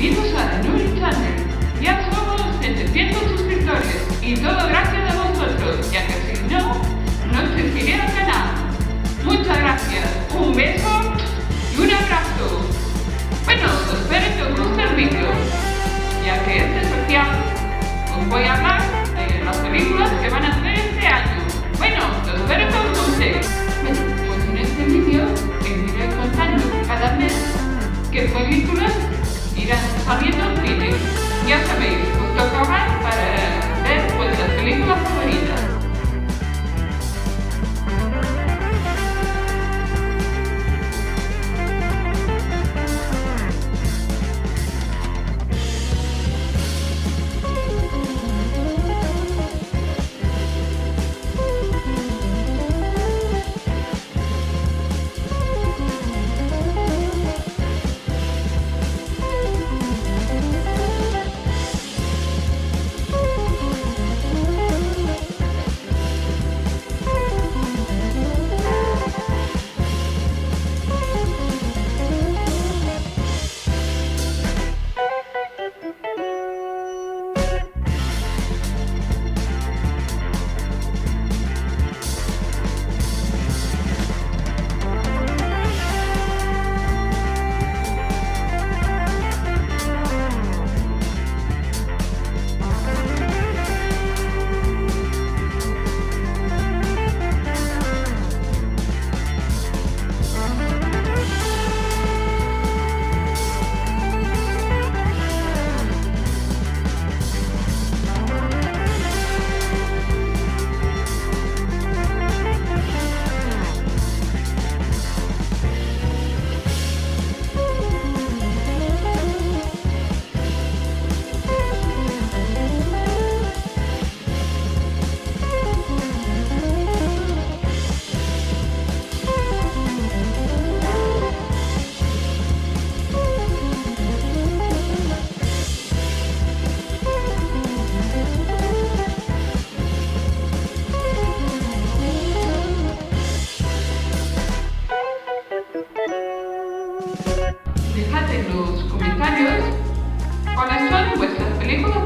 Bienvenidos a Nuri Channel. Ya somos 700 suscriptores y todo gracias a vosotros, ya que si no, no existiría el canal. Muchas gracias, un beso y un abrazo. Bueno, espero que os guste el vídeo, ya que este especial os voy a hablar de las películas que van a hacer este año. Bueno, espero que os guste. Bueno, pues en este vídeo os iré contando cada mes qué películas Irán, habiendo obtenido, ya sabéis, junto con Dejad en los comentarios cuáles son vuestras películas.